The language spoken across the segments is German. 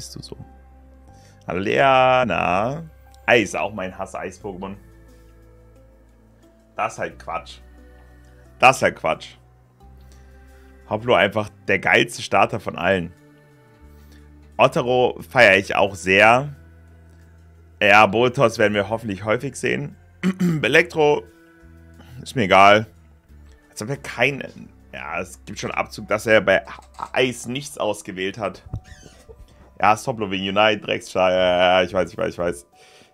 bist du so? Hallo Leana. Eis, auch mein Hass-Eis-Pokémon. Das ist halt Quatsch. Das ist halt Quatsch. Hoplo einfach der geilste Starter von allen. Otero feiere ich auch sehr. Ja, Boltos werden wir hoffentlich häufig sehen. Elektro ist mir egal. Als ob er keinen. Ja, es gibt schon Abzug, dass er bei Eis nichts ausgewählt hat. Ja, wegen Unite, Dreckstar, ja, ja, ich weiß, ich weiß, ich weiß.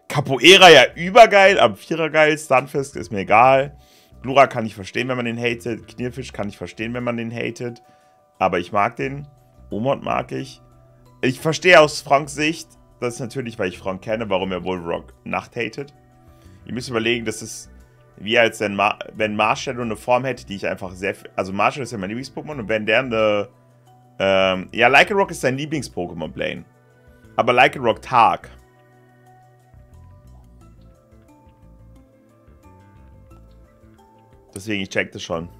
Capoeira ja übergeil, am Vierer geil, Stunfist ist mir egal. Glura kann ich verstehen, wenn man den hatet. Knirfisch kann ich verstehen, wenn man den hatet. Aber ich mag den. Omod mag ich. Ich verstehe aus Franks Sicht, das ist natürlich, weil ich Frank kenne, warum er wohl Rock Nacht hatet. Ihr müsst überlegen, das ist wie als wenn, Mar wenn Marshall eine Form hätte, die ich einfach sehr... Also Marshall ist ja mein Lieblings-Pokémon und wenn der eine... Ähm, ja, Lycanroc ist sein Lieblings-Pokémon, Blaine. Aber Lycanroc Tag. Deswegen, ich check das schon.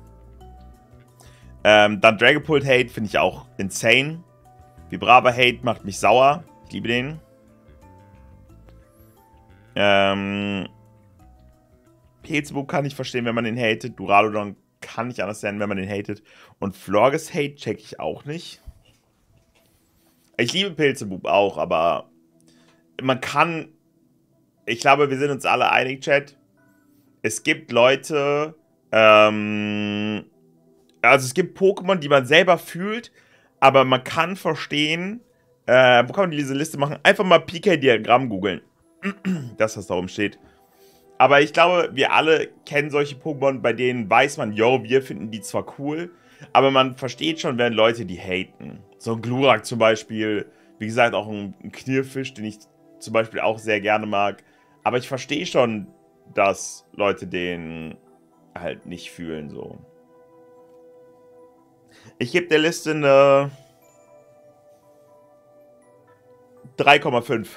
Ähm, dann Dragapult Hate finde ich auch insane. Vibrava Hate macht mich sauer. Ich liebe den. Ähm, Pilzburg kann ich verstehen, wenn man den hatet. Duraludon kann ich anders sein, wenn man den hatet. Und Florges Hate check ich auch nicht. Ich liebe Pilzebub auch, aber man kann. Ich glaube, wir sind uns alle einig, Chat. Es gibt Leute, ähm, also es gibt Pokémon, die man selber fühlt, aber man kann verstehen, äh, wo kann man diese Liste machen? Einfach mal PK-Diagramm googeln. das, was da oben steht. Aber ich glaube, wir alle kennen solche Pokémon, bei denen weiß man, yo, wir finden die zwar cool, aber man versteht schon, wenn Leute die haten. So ein Glurak zum Beispiel, wie gesagt, auch ein, Knirfisch, den ich zum Beispiel auch sehr gerne mag. Aber ich verstehe schon, dass Leute den halt nicht fühlen, so. Ich gebe der Liste eine 3,5.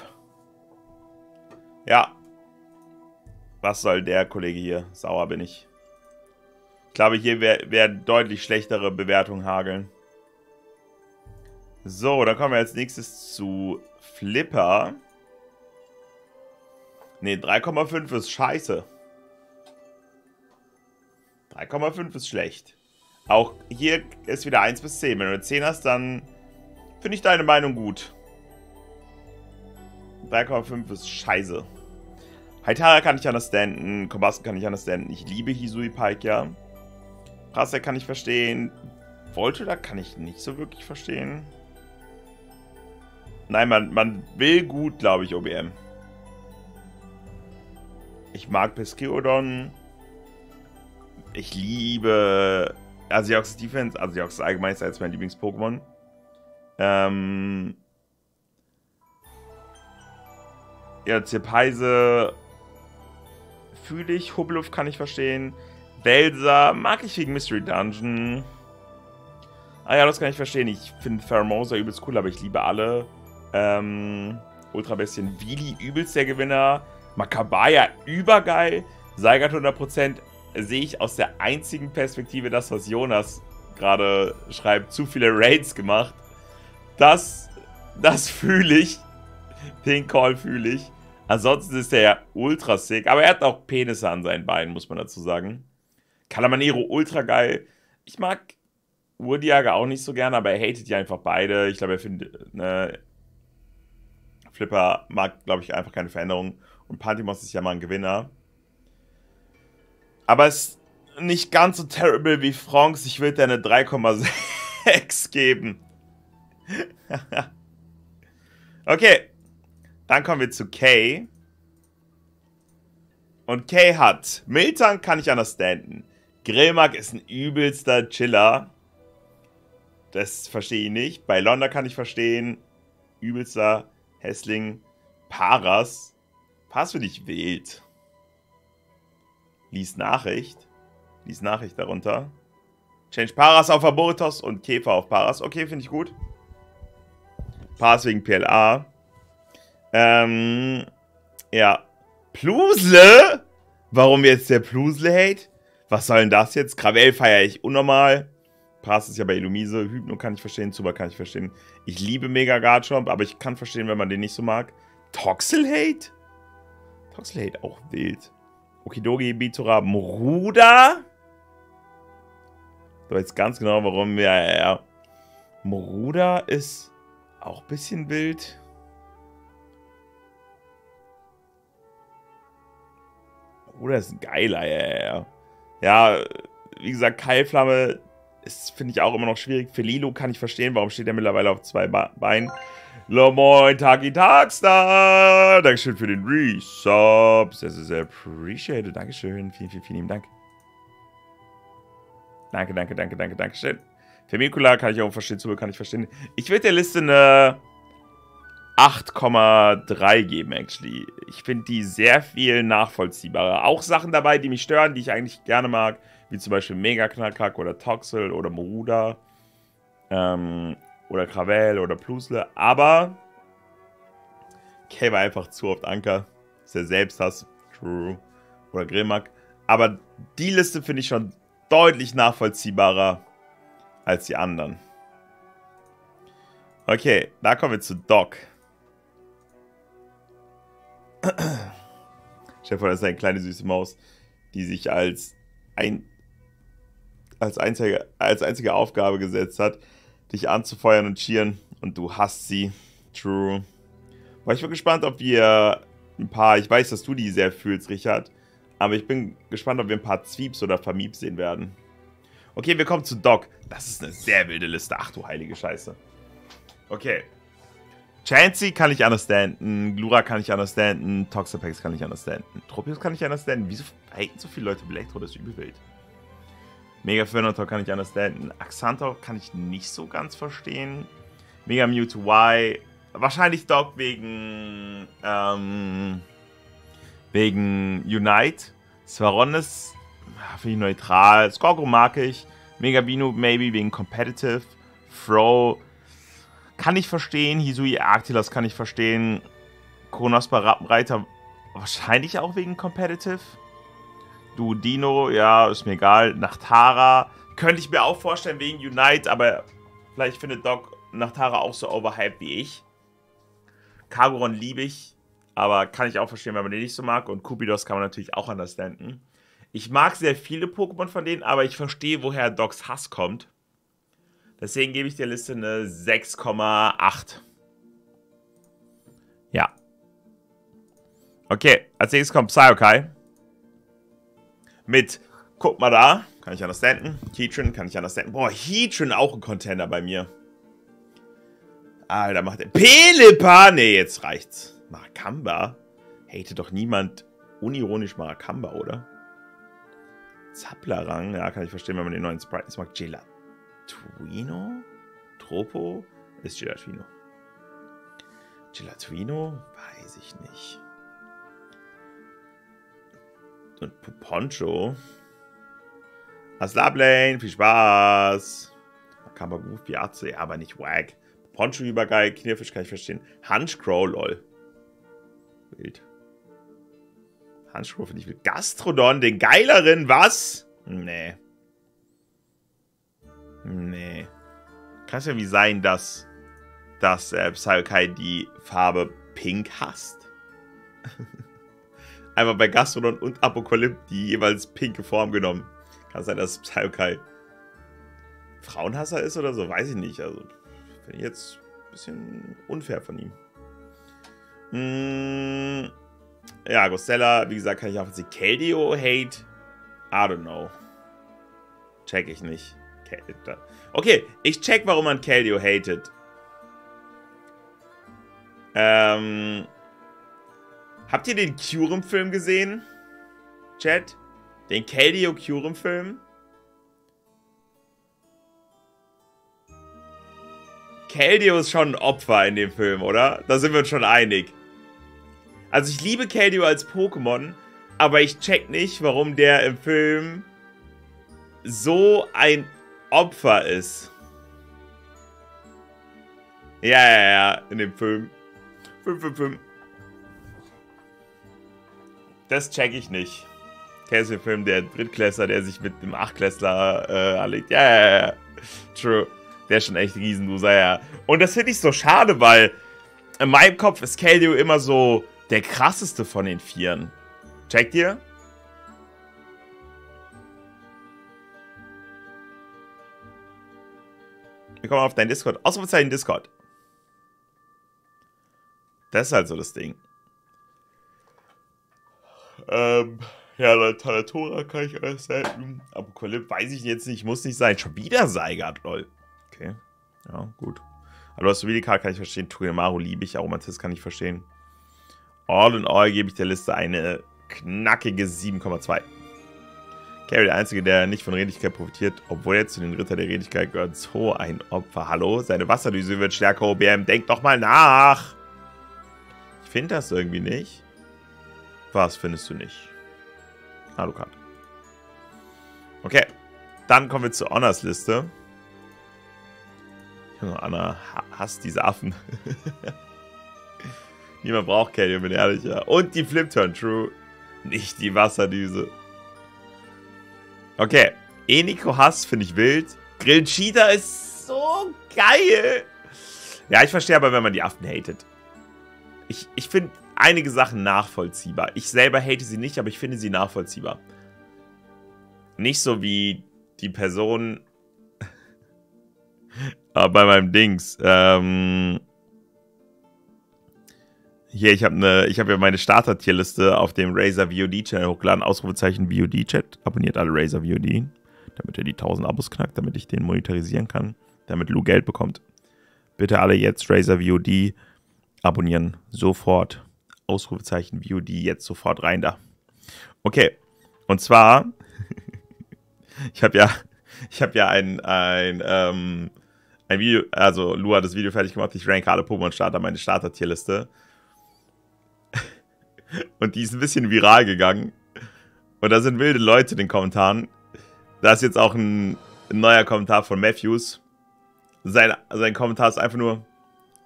Ja, was soll der Kollege hier? Sauer bin ich. Ich glaube, hier werden wär deutlich schlechtere Bewertungen hageln. So, dann kommen wir als nächstes zu Flipper. Ne, 3,5 ist scheiße. 3,5 ist schlecht. Auch hier ist wieder 1 bis 10. Wenn du eine 10 hast, dann finde ich deine Meinung gut. 3,5 ist scheiße. Haitara kann ich understanden, Kobassen kann ich understanden. Ich liebe Hisui Pike, ja. Prasek kann ich verstehen. Voltoda kann ich nicht so wirklich verstehen. Nein, man, man will gut, glaube ich, OBM. Ich mag Peskeodon. Ich liebe Asiox Defense. Asiox allgemein ist als mein Lieblings-Pokémon. Ähm. Ja, Zirpeise fühle ich. Hubluff kann ich verstehen. Belsa mag ich wegen Mystery Dungeon. Ah ja, das kann ich verstehen. Ich finde Pheromosa übelst cool, aber ich liebe alle. Ähm, Ultra Bestien Wili übelst der Gewinner. Makabaya übergeil. Seigert 100% sehe ich aus der einzigen Perspektive das, was Jonas gerade schreibt. Zu viele Raids gemacht. Das, das fühle ich. Den Call fühle ich. Ansonsten ist er ja ultra sick, aber er hat auch Penisse an seinen Beinen, muss man dazu sagen. Calamanero ultra geil. Ich mag Woodjagger auch nicht so gerne, aber er hatet ja einfach beide. Ich glaube, er findet, ne, Flipper mag, glaube ich, einfach keine Veränderung. Und Pantimos ist ja mal ein Gewinner. Aber es ist nicht ganz so terrible wie Franks. Ich würde dir eine 3,6 geben. okay. Dann kommen wir zu Kay. Und Kay hat Miltank kann ich understanden. Grillmark ist ein übelster Chiller. Das verstehe ich nicht. Bei Londa kann ich verstehen. Übelster Hässling. Paras. Paras finde ich wild. Lies Nachricht. Lies Nachricht darunter. Change Paras auf Abortos und Käfer auf Paras. Okay, finde ich gut. Paras wegen PLA. Ähm, ja. Plusle? Warum jetzt der Plusle-Hate? Was soll denn das jetzt? Gravel feiere ich unnormal. Pass ist ja bei Illumise. Hypno kann ich verstehen, Zuba kann ich verstehen. Ich liebe Mega Garchomp, aber ich kann verstehen, wenn man den nicht so mag. Toxel Hate? Toxel Hate auch wild. Okidogi, Bitora, Moruda? Du weißt ganz genau, warum. Ja, ja, ja. Moruda ist auch ein bisschen wild. Moruda ist ein geiler, ja, ja, ja. Ja, wie gesagt, Keilflamme ist, finde ich, auch immer noch schwierig. Felilo kann ich verstehen, warum steht er mittlerweile auf zwei Beinen. Lo moin, Taki Tagstar. Dankeschön für den Resub. Sehr, sehr, sehr appreciated. Dankeschön. Vielen, vielen, vielen Dank. Danke, danke, danke, danke, Dankeschön. Femicula kann ich auch verstehen, Zubel kann ich verstehen. Ich würde der Liste eine 8,3 geben, actually. Ich finde die sehr viel nachvollziehbarer. Auch Sachen dabei, die mich stören, die ich eigentlich gerne mag, wie zum Beispiel Mega Knallkack oder Toxel oder Moruda. Ähm, oder Gravel oder Plusle. Aber Kay war einfach zu oft Anker. Ist ja Selbsthass. True. Oder Grimmack. Aber die Liste finde ich schon deutlich nachvollziehbarer als die anderen. Okay, da kommen wir zu Doc. Stell das ist eine kleine süße Maus, die sich als, ein, als, einzige, als einzige Aufgabe gesetzt hat, dich anzufeuern und cheeren und du hast sie. True. Aber ich bin gespannt, ob wir ein paar, ich weiß, dass du die sehr fühlst, Richard, aber ich bin gespannt, ob wir ein paar Zwieps oder Vermiebs sehen werden. Okay, wir kommen zu Doc. Das ist eine sehr wilde Liste. Ach du heilige Scheiße. Okay. Chansey kann ich understanden, Glura kann ich understanden, Toxapex kann ich understanden, Tropius kann ich understanden. Wieso haten so viele Leute Elektro? Das ist übel wild. Mega Fernator kann ich understanden. Axantor kann ich nicht so ganz verstehen. Mega Mewtwo Y. Wahrscheinlich Doc wegen. Ähm, wegen Unite. Svaronis finde ich neutral. Skorgo mag ich. Mega Bino maybe wegen Competitive. Fro kann ich verstehen. Hisui Arctilas kann ich verstehen. Kronospa Rappenreiter wahrscheinlich auch wegen Competitive. Du Dino, ja, ist mir egal. Nachtara könnte ich mir auch vorstellen wegen Unite, aber vielleicht findet Doc Nachtara auch so overhyped wie ich. Kagoron liebe ich, aber kann ich auch verstehen, wenn man den nicht so mag. Und Kupidos kann man natürlich auch understanden. Ich mag sehr viele Pokémon von denen, aber ich verstehe, woher Docs Hass kommt. Deswegen gebe ich der Liste eine 6,8. Ja. Okay, als nächstes kommt Psyokai mit, guck mal da, kann ich understanden. Heatran kann ich understanden. Boah, Heatran auch ein Contender bei mir. Alter, macht der. Pelipa! Nee, jetzt reicht's. Marakamba? Hate doch niemand unironisch Marakamba, oder? Zapplerang, ja, kann ich verstehen, wenn man den neuen Sprite mag. Gelatuino? Tropo? Ist Gelatino. Gelatuino? Weiß ich nicht. Und Poncho. Aslablane, viel Spaß. Makamba Goof, Piazze, aber nicht wack. Poncho übergeil, Knirfisch kann ich verstehen. Hunchcrow, lol. Wild. Hunchcrow finde ich wild. Gastrodon, den geileren, was? Nee. Nee. Kann es irgendwie sein, dass, dass äh, Psyokai die Farbe Pink hasst? Einfach bei Gastrodon und Apokalypse die jeweils pinke Form genommen. Kann sein, dass Psyokai Frauenhasser ist oder so? Weiß ich nicht. Also, finde ich jetzt ein bisschen unfair von ihm. Hm, ja, Gostella, wie gesagt, kann ich auch sie Keldeo hate. I don't know. Check ich nicht. Okay, ich check, warum man Keldeo hatet. Ähm, Habt ihr den Curum-Film gesehen? Chat? Den Keldeo Curum-Film? Keldeo ist schon ein Opfer in dem Film, oder? Da sind wir uns schon einig. Also ich liebe Keldeo als Pokémon, aber ich check nicht, warum der im Film so ein Opfer ist. Ja, ja, ja, in dem Film. 5, 5, 5. Das check ich nicht. Castle-Film, der Drittklässler, der sich mit dem Achtklässler äh, anlegt. Ja, ja, ja. True. Der ist schon echt Riesenloser, ja. Und das finde ich so schade, weil in meinem Kopf ist Keldeo immer so der krasseste von den Vieren. Checkt ihr? Wir kommen auf dein Discord. Ausrufezeichen Discord. Das ist halt so das Ding. Ähm, ja, Leute, Tora kann ich alles selten. Apokalypse weiß ich jetzt nicht, muss nicht sein. Schon wieder Seigert, lol. Okay. Ja, gut. Also Astrobidika kann ich verstehen. Tugemaru liebe ich. Aromatist kann ich verstehen. All in all gebe ich der Liste eine knackige 7,2. Carrie, der Einzige, der nicht von Redigkeit profitiert, obwohl er zu den Ritter der Redigkeit gehört. So ein Opfer. Hallo? Seine Wasserdüse wird stärker, OBM. Denk doch mal nach. Ich finde das irgendwie nicht. Was findest du nicht? Alucard. Okay. Dann kommen wir zur Honors-Liste. Anna hasst diese Affen. Niemand braucht Kelly, bin ehrlich, ja. Und die Flip-Turn, true. Nicht die Wasserdüse. Okay. Eniko Hass finde ich wild. Grill Cheetah ist so geil. Ja, ich verstehe aber, wenn man die Affen hatet. Ich, ich finde einige Sachen nachvollziehbar. Ich selber hate sie nicht, aber ich finde sie nachvollziehbar. Nicht so wie die Person äh, bei meinem Dings. Ähm, hier, ich habe ne, ich habe ja meine Starter-Tierliste auf dem Razer VOD-Channel hochgeladen. Ausrufezeichen VOD-Chat. Abonniert alle Razer VOD, damit er die 1000 Abos knackt, damit ich den monetarisieren kann, damit Lou Geld bekommt. Bitte alle jetzt Razer VOD abonnieren. Sofort. Ausrufezeichen VOD jetzt sofort rein da. Okay. Und zwar, ich habe ja, ich habe ja ein, ein, ähm, ein Video, also Lou hat das Video fertig gemacht. Ich ranke alle Pokémon-Starter, meine Starter-Tierliste. Und die ist ein bisschen viral gegangen. Und da sind wilde Leute in den Kommentaren. Da ist jetzt auch ein, ein neuer Kommentar von Matthews. Sein, sein Kommentar ist einfach nur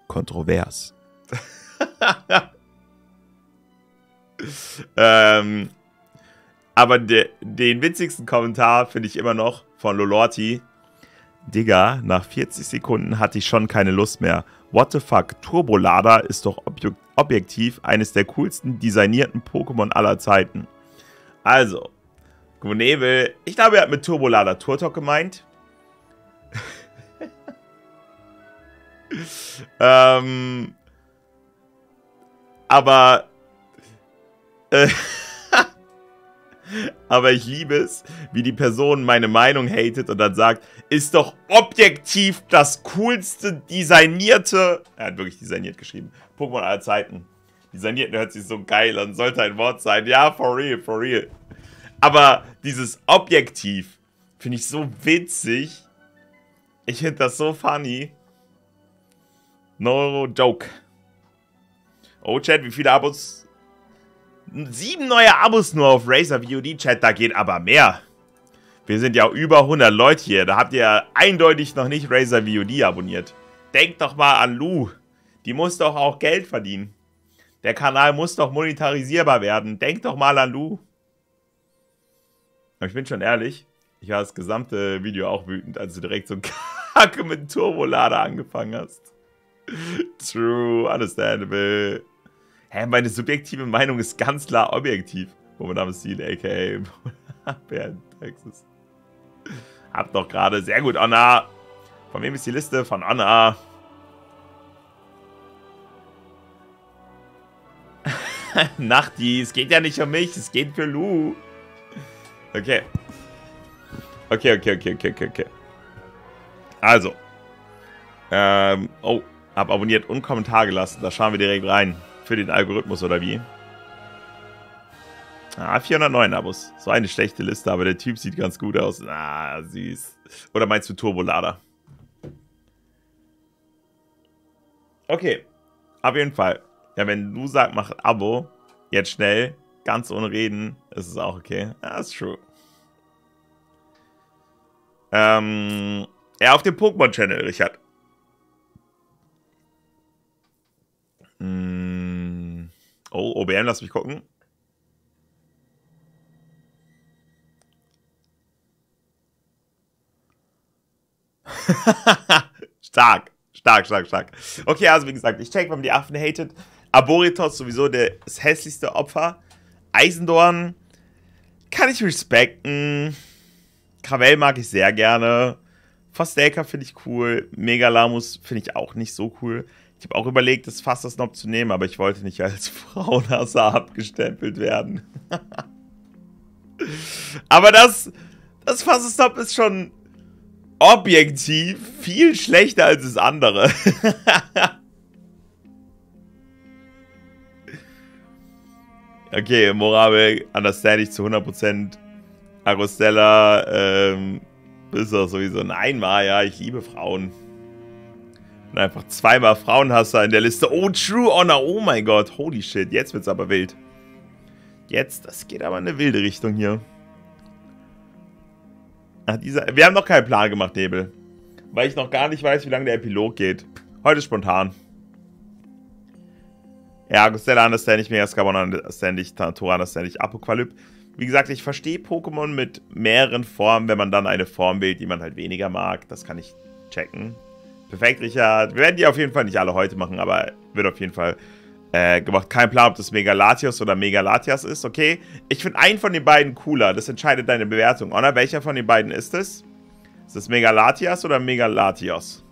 kontrovers. ähm, aber de, den witzigsten Kommentar finde ich immer noch von Lolorti. Digga, nach 40 Sekunden hatte ich schon keine Lust mehr. What the fuck, Turbolader ist doch objektiv eines der coolsten designierten Pokémon aller Zeiten. Also, Gunebel, ich glaube, er hat mit Turbolader Turtok gemeint. ähm, aber, äh, aber ich liebe es, wie die Person meine Meinung hatet und dann sagt, ist doch objektiv das coolste designierte, er hat wirklich designiert geschrieben, Pokémon aller Zeiten. Designiert hört sich so geil an, sollte ein Wort sein. Ja, for real, for real. Aber dieses Objektiv finde ich so witzig. Ich finde das so funny. No joke. Oh, Chat, wie viele Abos? Sieben neue Abos nur auf Razer VOD, Chat. Da geht aber mehr. Wir sind ja über 100 Leute hier. Da habt ihr eindeutig noch nicht Razer VOD abonniert. Denkt doch mal an Lou. Die muss doch auch Geld verdienen. Der Kanal muss doch monetarisierbar werden. Denk doch mal an Lu. Aber ich bin schon ehrlich, ich war das gesamte Video auch wütend, als du direkt so Kacke mit Turbolader angefangen hast. True, understandable. Hä, meine subjektive Meinung ist ganz klar objektiv. Momentan ist Ziel, aka Bär Texas. Hab doch gerade sehr gut, Anna. Von wem ist die Liste? Von Anna. Nachti, es geht ja nicht um mich, es geht für Lu. Okay. Okay, okay, okay, okay, okay, okay. Also. Ähm, oh, hab abonniert und Kommentar gelassen. Da schauen wir direkt rein. Für den Algorithmus oder wie? Ah, 409 Abos. So eine schlechte Liste, aber der Typ sieht ganz gut aus. Ah, süß. Oder meinst du Turbolader? Okay. Auf jeden Fall. Ja, wenn du sagst, mach Abo, jetzt schnell, ganz ohne Reden, ist es auch okay. Ja, ist true. Ähm, ja, auf dem Pokémon-Channel, Richard. Hm. Oh, OBM, lass mich gucken. stark, stark, stark, stark. Okay, also wie gesagt, ich check, warum die Affen hatet. Arboritos sowieso das hässlichste Opfer. Eisendorn kann ich respekten. Krawell mag ich sehr gerne. Fostelka finde ich cool. Megalamus finde ich auch nicht so cool. Ich habe auch überlegt, das Fass das noch zu nehmen, aber ich wollte nicht als Frauenhasser abgestempelt werden. aber das, das Fassestop ist schon objektiv viel schlechter als das andere. okay, Morabel understand ich zu 100%. Arostella, ähm, ist doch sowieso ein Einmal, ja, ich liebe Frauen. Und einfach zweimal Frauenhasser in der Liste. Oh, True Honor, oh mein Gott, holy shit, jetzt wird's aber wild. Jetzt, das geht aber in eine wilde Richtung hier. Ach, dieser, wir haben noch keinen Plan gemacht, Nebel. Weil ich noch gar nicht weiß, wie lange der Epilog geht. Heute spontan. Ja, Gustella understand ich, Megascarbon understand ich, Tora understand ich, Apokalypse. Wie gesagt, ich verstehe Pokémon mit mehreren Formen, wenn man dann eine Form wählt, die man halt weniger mag. Das kann ich checken. Perfekt, Richard. Wir werden die auf jeden Fall nicht alle heute machen, aber wird auf jeden Fall äh, gemacht. Kein Plan, ob das Megalatios oder Megalatias ist, okay? Ich finde einen von den beiden cooler. Das entscheidet deine Bewertung. Honor, welcher von den beiden ist es? Ist das Megalatias oder Megalatios?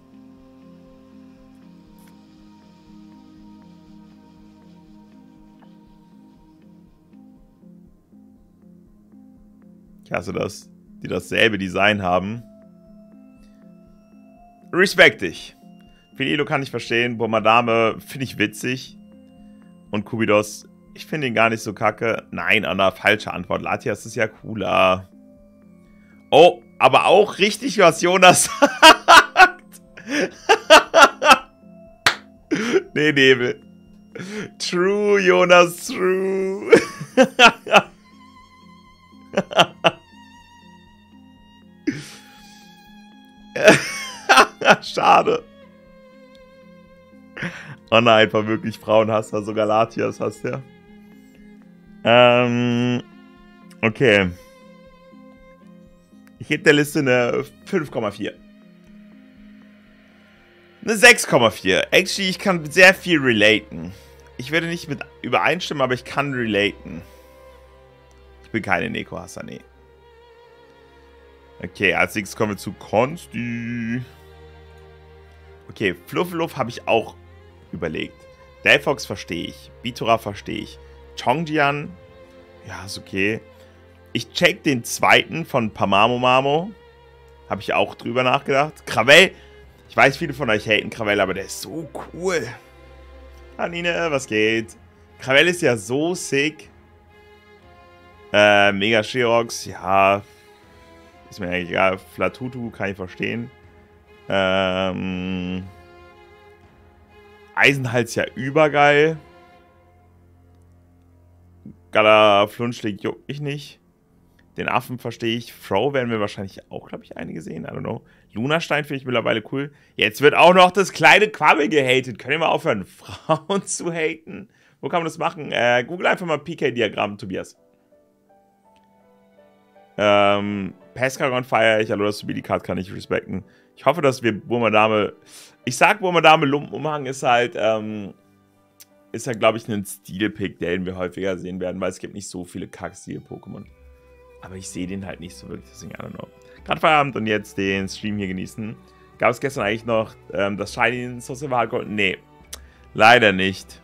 Ich hasse das. Die dasselbe Design haben. Respekt dich. Finilo kann ich verstehen. Bomadame finde ich witzig. Und Kubidos, ich finde ihn gar nicht so kacke. Nein, Anna, falsche Antwort. Latias ist ja cooler. Oh, aber auch richtig, was Jonas sagt. nee, Nebel. True, Jonas, true. Schade. Oh nein, einfach wirklich Frauenhasser, sogar Latias hast du ja. Ähm, okay. Ich gebe der Liste eine 5,4. Eine 6,4. Actually, ich kann sehr viel relaten. Ich werde nicht mit übereinstimmen, aber ich kann relaten. Ich bin keine Neko-Hasser, nee. Okay, als nächstes kommen wir zu Konsti. Okay, Fluffluff habe ich auch überlegt. Delphox verstehe ich. Bitura verstehe ich. Chongjian, ja, ist okay. Ich check den zweiten von Pamamo Mamo. Habe ich auch drüber nachgedacht. Krawell, ich weiß, viele von euch haten Krawell, aber der ist so cool. Anine, was geht? Krawell ist ja so sick. Äh, Mega Sherox, ja. Ist mir eigentlich egal. Flatutu kann ich verstehen. Ähm. Eisenhals ja übergeil. Gala Flunschlig juckt mich nicht. Den Affen verstehe ich. Fro werden wir wahrscheinlich auch, glaube ich, einige sehen. I don't know. Lunastein finde ich mittlerweile cool. Jetzt wird auch noch das kleine Quabbel gehatet. Können wir mal aufhören, Frauen zu haten? Wo kann man das machen? Äh, Google einfach mal PK-Diagramm, Tobias. Ähm, Pescagon feiere ich. Alola Card kann ich respekten. Ich hoffe, dass wir Burmadame ich sag, man Dame Lumpenumhang ist halt, ähm, ist halt, glaube ich, ein Stilpick, den wir häufiger sehen werden, weil es gibt nicht so viele Kack-Stil-Pokémon. Aber ich sehe den halt nicht so wirklich, deswegen, I don't know. Gerade Feierabend und jetzt den Stream hier genießen. Gab es gestern eigentlich noch ähm, das Shiny in Gold? Nee, leider nicht.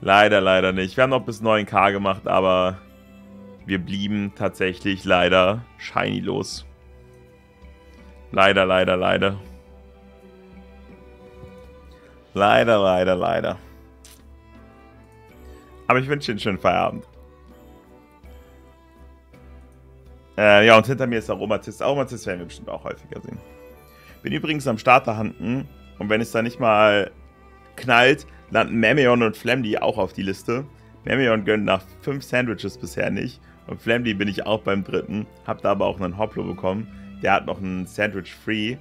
Leider, leider nicht. Wir haben noch bis 9k gemacht, aber wir blieben tatsächlich leider Shiny los. Leider, leider, leider. Leider, leider, leider. Aber ich wünsche dir einen schönen Feierabend. Äh, ja, und hinter mir ist Aromatist. Aromatist werden wir bestimmt auch häufiger sehen. Bin übrigens am Starterhanden. Und wenn es da nicht mal knallt, landen Memeon und Flamdy auch auf die Liste. Memeon gönnt nach 5 Sandwiches bisher nicht. Und Flamdy bin ich auch beim dritten. Hab da aber auch einen Hoplo bekommen. Der hat noch ein Sandwich free.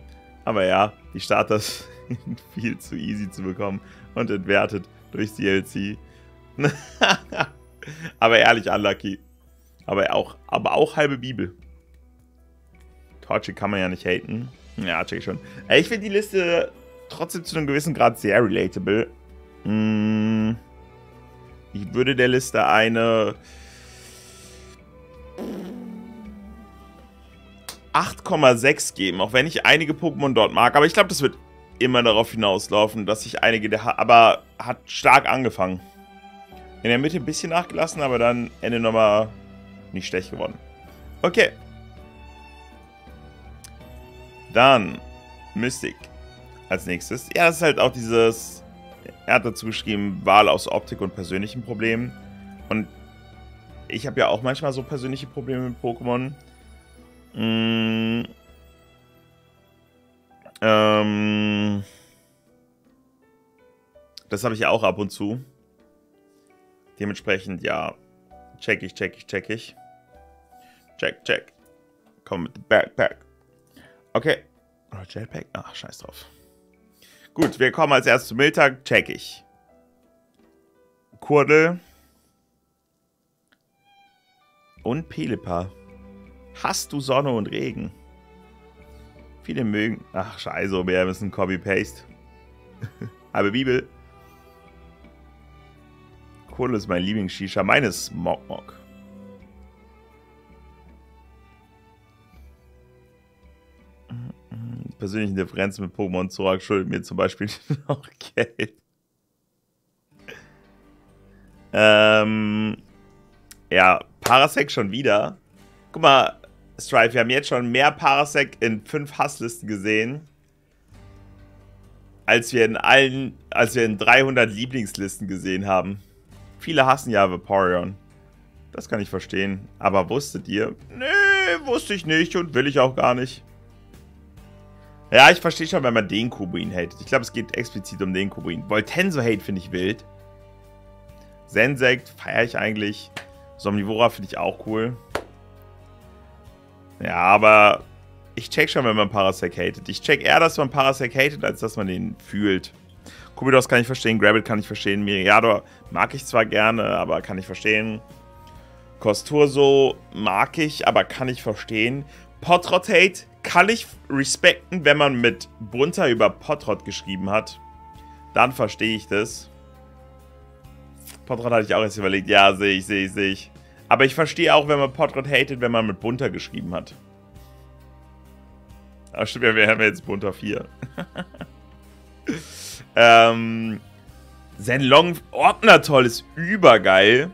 Aber ja, die Starters viel zu easy zu bekommen und entwertet durchs DLC. aber ehrlich unlucky. Aber auch, aber auch halbe Bibel. Torchic kann man ja nicht haten. Ja, check ich schon. Ich finde die Liste trotzdem zu einem gewissen Grad sehr relatable. Hm, ich würde der Liste eine 8,6 geben, auch wenn ich einige Pokémon dort mag. Aber ich glaube, das wird immer darauf hinauslaufen, dass ich einige der... Aber hat stark angefangen. In der Mitte ein bisschen nachgelassen, aber dann Ende nochmal nicht schlecht geworden. Okay. Dann Mystic als nächstes. Ja, das ist halt auch dieses... Er hat dazu geschrieben, Wahl aus Optik und persönlichen Problemen. Und ich habe ja auch manchmal so persönliche Probleme mit Pokémon. Mm. Ähm. Das habe ich ja auch ab und zu. Dementsprechend, ja, check ich, check ich, check ich. Check, check. Komm mit dem Backpack. Okay. Oder oh, Jetpack? Ach, scheiß drauf. Gut, wir kommen als erstes zum Mittag. Check ich. Kurdel. Und Pelipa. Hast du Sonne und Regen? Viele mögen... Ach, scheiße, wir müssen Copy-Paste. Aber Bibel. Kohle ist mein Lieblings-Shisha. Meines Mok Mok. Persönlichen Differenzen mit Pokémon Zorak schuldet mir zum Beispiel noch Geld. Ähm, ja, Parasec schon wieder. Guck mal, Strife, wir haben jetzt schon mehr Parasec in fünf Hasslisten gesehen, als wir in allen, als wir in 300 Lieblingslisten gesehen haben. Viele hassen ja Vaporeon. Das kann ich verstehen. Aber wusstet ihr? Nee, wusste ich nicht und will ich auch gar nicht. Ja, ich verstehe schon, wenn man den Kubuin hatet. Ich glaube, es geht explizit um den Kubuin. Voltenso-Hate finde ich wild. Sensect feiere ich eigentlich. Somnivora finde ich auch cool. Ja, aber ich check schon, wenn man Parasec hatet. Ich check eher, dass man Parasec hatet, als dass man den fühlt. Kubidos kann ich verstehen, Grabbit kann ich verstehen, Miriador mag ich zwar gerne, aber kann ich verstehen. Kosturso mag ich, aber kann ich verstehen. Potrotate kann ich respekten, wenn man mit Bunter über Potrot geschrieben hat. Dann verstehe ich das. Potrot hatte ich auch jetzt überlegt. Ja, sehe ich, sehe ich, sehe ich. Aber ich verstehe auch, wenn man Portrait hatet, wenn man mit Bunter geschrieben hat. Aber stimmt ja, wir haben jetzt Bunter 4. ähm, Zenlong Orgnatoll ist übergeil.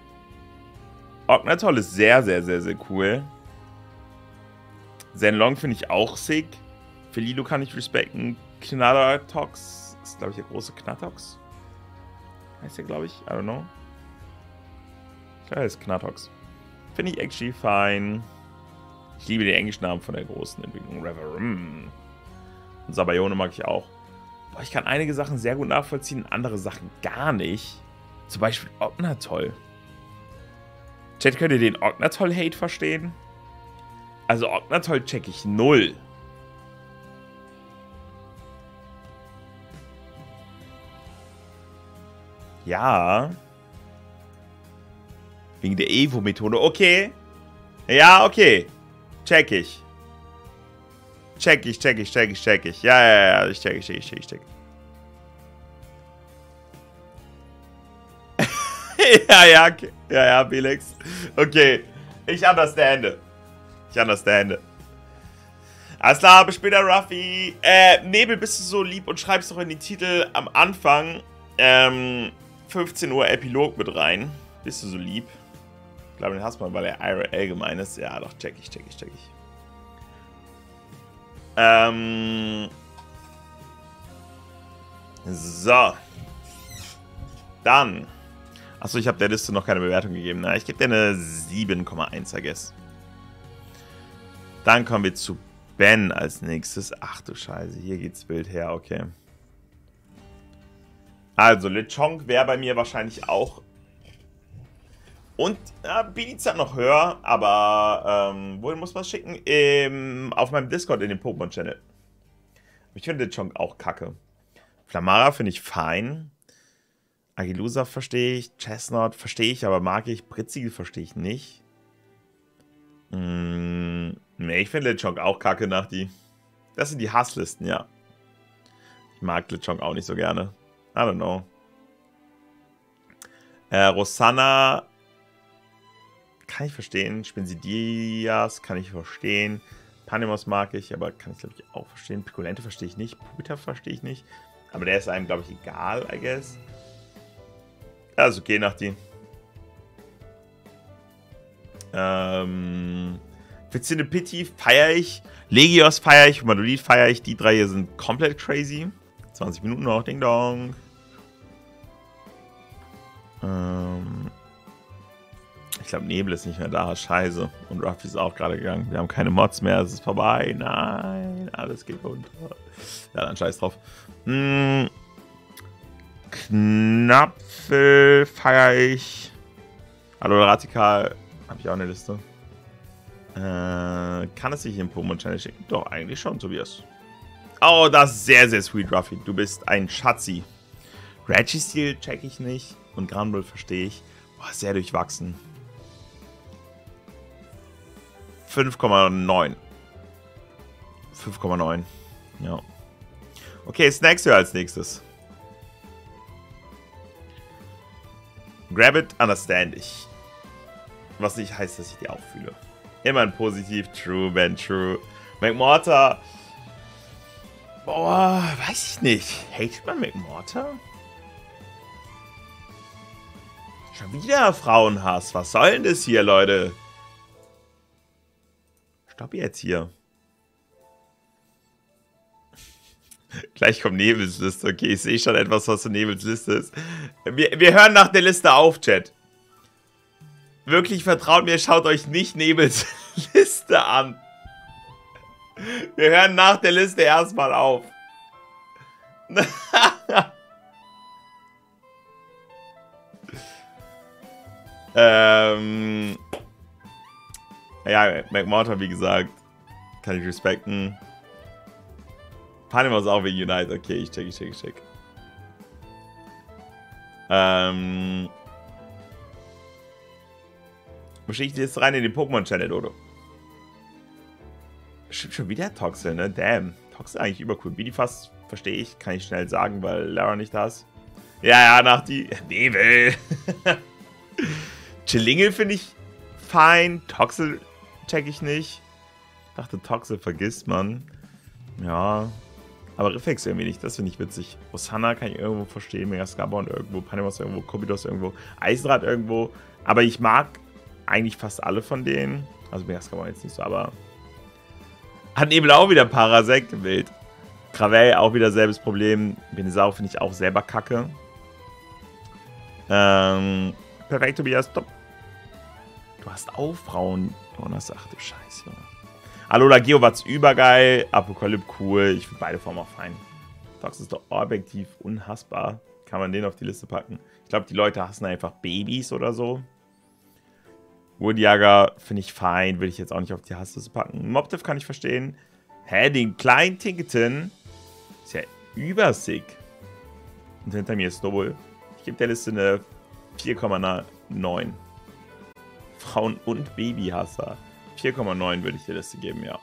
Orgnatoll ist sehr, sehr, sehr, sehr cool. Zenlong finde ich auch sick. Felilo kann ich respekten. Knattertox ist, glaube ich, der große Knattox. Heißt der, glaube ich. I don't know. Klar, ist Knattox. Finde ich actually fine. Ich liebe den englischen Namen von der großen Entwicklung. Reverum. Und Sabayone mag ich auch. Boah, ich kann einige Sachen sehr gut nachvollziehen, andere Sachen gar nicht. Zum Beispiel Ognatoll. Chat, könnt ihr den Ognatoll-Hate verstehen? Also Ognatoll check ich null. Ja. Wegen der Evo-Methode. Okay. Ja, okay. Check ich. Check ich, check ich, check ich, check ich. Ja, ja, ja, ich check, ich check, ich check, ich check. ja, ja, okay. ja, ja, Felix. Okay, ich understande. Ich understande. Alles klar, bis später, Ruffy. Äh, Nebel, bist du so lieb und schreibst doch in die Titel am Anfang ähm, 15 Uhr Epilog mit rein. Bist du so lieb? Ich glaube, den hasst man, weil er IRL gemein ist. Ja, doch, check ich, check ich, check ich. Ähm. So. Dann. Achso, ich habe der Liste noch keine Bewertung gegeben. Na, ich gebe dir eine 7,1, I guess. Dann kommen wir zu Ben als nächstes. Ach du Scheiße, hier geht's wild her, okay. Also, Lechonk wäre bei mir wahrscheinlich auch und ja, Biliza noch höher, aber ähm, wohin muss man es schicken? Ähm, auf meinem Discord in dem Pokémon-Channel. Ich finde den Chonk auch kacke. Flamara finde ich fein. Agilusa verstehe ich. Chestnut verstehe ich, aber mag ich. Britzigel verstehe ich nicht. Mm, ne, ich finde den Chonk auch kacke nach die. Das sind die Hasslisten, ja. Ich mag Glitchong auch nicht so gerne. I don't know. Äh, Rosanna kann ich verstehen. Spensidias kann ich verstehen. Panemos mag ich, aber kann ich glaube ich auch verstehen. Picolente verstehe ich nicht. Pupita verstehe ich nicht. Aber der ist einem glaube ich egal, I guess. Also okay, nach die. Ähm, Pity feiere ich. Legios feiere ich. Monolith feiere ich. Die drei hier sind komplett crazy. 20 Minuten noch. Ding Dong. Ähm, ich glaube, Nebel ist nicht mehr da. Scheiße. Und Ruffy ist auch gerade gegangen. Wir haben keine Mods mehr. Es ist vorbei. Nein. Alles geht runter. Ja, dann scheiß drauf. Hm. Knapfel feiere ich. Hallo Radikal. Habe ich auch eine Liste. Äh, kann es sich in Pokémon Channel schicken? Doch, eigentlich schon, Tobias. Oh, das ist sehr, sehr sweet, Ruffy. Du bist ein Schatzi. Registeel check ich nicht. Und Granbull verstehe ich. Boah, sehr durchwachsen. 5,9. 5,9. Ja. Okay, Snacks wir als nächstes. Grab it, understand ich. Was nicht heißt, dass ich die auch fühle. Immer ein positiv, true, Ben, true. McMortar. Boah, weiß ich nicht. Hatet man McMortar? Schon wieder Frauenhass. Was soll denn das hier, Leute? Stopp jetzt hier. Gleich kommt Nebels Liste. Okay, ich sehe schon etwas, was für Nebels Liste ist. Wir, wir hören nach der Liste auf, Chat. Wirklich vertraut mir, schaut euch nicht Nebels Liste an. Wir hören nach der Liste erstmal auf. ähm, ja, McMortar, wie gesagt, kann ich respekten. Panama ist auch wegen United. Okay, ich check, ich check, ich check. Ähm. Wo schicke ich jetzt rein in den Pokémon-Channel, Dodo? Stimmt schon wieder Toxel, ne? Damn. Toxel eigentlich übercool. Bidifast verstehe ich, kann ich schnell sagen, weil Lara nicht da ist. Ja, ja, nach die... Nebel. Chillingel finde ich fein. Toxel check ich nicht. Ich dachte, Toxel vergisst man. Ja. Aber Reflex irgendwie nicht. Das finde ich witzig. Osana kann ich irgendwo verstehen. Megascarbon irgendwo. Panemos irgendwo. Kobidos irgendwo. Eisenrad irgendwo. Aber ich mag eigentlich fast alle von denen. Also Megascarbon jetzt nicht so, aber... Hat Nebel auch wieder Parasekt. Wild. Gravel auch wieder selbes Problem. Benisau finde ich auch selber kacke. Ähm, perfekt, Tobias. Top. Du hast auch Frauen. Jonas, ach du Scheiße. Alola Geowatz übergeil. Apokalypse cool. Ich finde beide Formen auch fein. Fox ist doch objektiv unhassbar. Kann man den auf die Liste packen. Ich glaube, die Leute hassen einfach Babys oder so. Woodjagger finde ich fein. Würde ich jetzt auch nicht auf die Hassliste packen. Mobtiff kann ich verstehen. Hä, den kleinen Tinkerton ist ja übersick. Und hinter mir ist Snowball. Ich gebe der Liste eine 4,9. Frauen- und Babyhasser. 4,9 würde ich der Liste geben, ja.